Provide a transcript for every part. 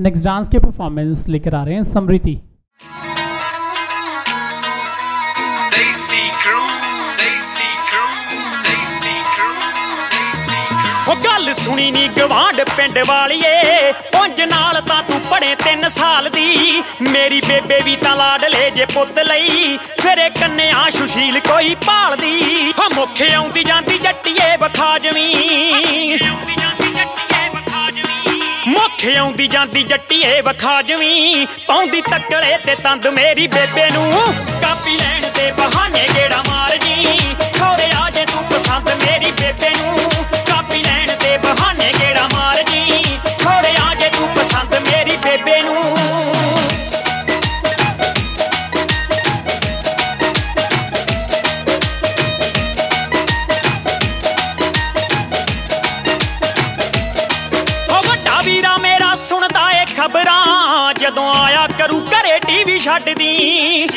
Next dance के performance लेकर आ रहे हैं समृति Daisy Crew, Daisy Crew, Daisy Crew, Daisy Crew. ਉਹ ਗੱਲ ਸੁਣੀ ਨੀ ਗਵਾਂਡ ਪਿੰਡ ਵਾਲੀਏ ਪੁੰਜ ਨਾਲ ਤਾਂ ਤੂੰ ਪੜੇ 3 ਸਾਲ ਦੀ ਮੇਰੀ ਬੇਬੇ ਵੀ ਤਾਂ ਲਾਡਲੇ ਜੇ ਪੁੱਤ ਲਈ ਫਿਰੇ ਕੰਨਿਆ ਸੁਸ਼ੀਲ ਕੋਈ ਭਾਲਦੀ ਹੋ ਮੁੱਖ ਆਉਂਦੀ ਜਾਂਦੀ ਜੱਟੀਏ ਵਖਾ ਜਵੀਂ ਆਉਂਦੀ ਜਾਂਦੀ ਜੱਟੀਏ ਵਖਾਜਵੀਂ ਪਾਉਂਦੀ ਤੱਕਲੇ ਤੇ ਤੰਦ ਮੇਰੀ ਬੇਬੇ ਨੂੰ। ਕਾਪੀ ਲੈਣ ਦੇ ਬਹਾਨੇ ਗੇੜਾ ਮਾਰ ਜਦੋਂ ਆਇਆ ਕਰੂ ਘਰੇ ਟੀਵੀ ਛੱਡਦੀ।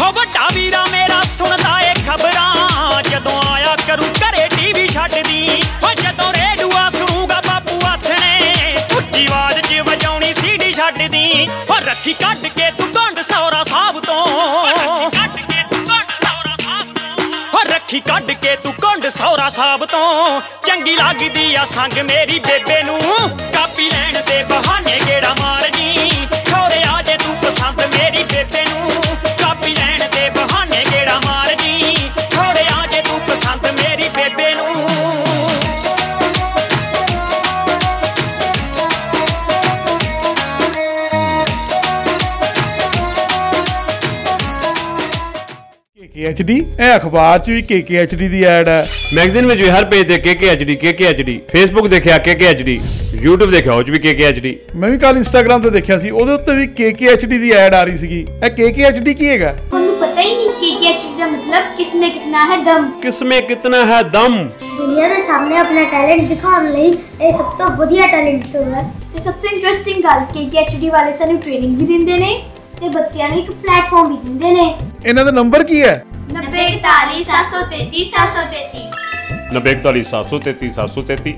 ਹੋ ਵੱਡਾ ਵੀਰਾ ਮੇਰਾ ਸੁਣਦਾ ਏ ਖਬਰਾਂ। ਜਦੋਂ ਆਇਆ ਕਰੂ ਘਰੇ ਟੀਵੀ ਛੱਡਦੀ। ਹੋ ਜਦੋਂ ਰੇਡੂਆ ਸੁਣੂਗਾ ਬਾਪੂ ਆਥਣੇ ਉੱਚੀ ਆਵਾਜ਼ 'ਚ ਵਜਾਉਣੀ ਸੀਡੀ ਛੱਡਦੀ। ਹੋ ਰੱਖੀ ਕੱਢ ਕੇ ਤੂੰ ਗੰਢ ਸੌਰਾ ਸਾਹਿਬ ਤੋਂ। ਹੋ ਕੱਢ ਕੇ ਤੂੰ ਕੁੰਡ ਸੌਰਾ ਸਾਹਿਬ ਤੋਂ। ਚੰਗੀ ਲੱਗਦੀ ਆ ਸੰਗ ਮੇਰੀ ਬੇਬੇ ਨੂੰ। ਕਾਪੀ ਲੈਣ ਦੇ ਬਹਾਨੇ KKHD ਇਹ ਅਖਬਾਰ 'ਚ ਵੀ KKHD ਦੀ ਐਡ ਹੈ ਮੈਗਜ਼ੀਨ ਵਿੱਚ ਵੀ ਹਰ ਪੇਜ ਤੇ KKHD KKHD ਫੇਸਬੁੱਕ ਦੇਖਿਆ KKHD YouTube ਦੇਖਿਆ ਉਹ 'ਚ ਵੀ KKHD ਮੈਂ ਵੀ ਕੱਲ ਇੰਸਟਾਗ੍ਰam ਤੇ ਦੇਖਿਆ ਸੀ ਉਹਦੇ ਉੱਤੇ ਵੀ KKHD ਦੀ ਐਡ ਆ ਰਹੀ ਸੀਗੀ ਇਹ KKHD ਕੀ ਹੈਗਾ ਤੁਹਾਨੂੰ ਪਤਾ ਹੀ ਨਹੀਂ ਕਿ ਕੀ ਦਾ ਮਤਲਬ ਕਿਸਮੇ ਕਿਤਨਾ ਹੈ ਦਮ ਕਿਸਮੇ ਕਿਤਨਾ ਹੈ ਦਮ ਦੁਨੀਆ ਦੇ ਸਾਹਮਣੇ ਆਪਣਾ ਟੈਲੈਂਟ ਦਿਖਾਉਣ ਲਈ ਇਹ ਸਭ ਤੋਂ ਵਧੀਆ ਟੈਲੈਂਟ ਸ਼ੋਅ ਹੈ ਤੇ ਸਭ ਤੋਂ ਇੰਟਰਸਟਿੰਗ ਗੱਲ KKHD ਵਾਲੇ ਸਾਨੂੰ ਟ੍ਰੇਨਿੰਗ ਵੀ ਦਿੰਦੇ ਨੇ ਤੇ ਬੱਚਿਆਂ ਨੂੰ ਇੱਕ ਪਲੇਟਫਾਰਮ ਵੀ ਦਿੰਦੇ ਨੇ ਇਹਨਾਂ ਦਾ ਨੰਬਰ ਕੀ ਹੈ? 90 41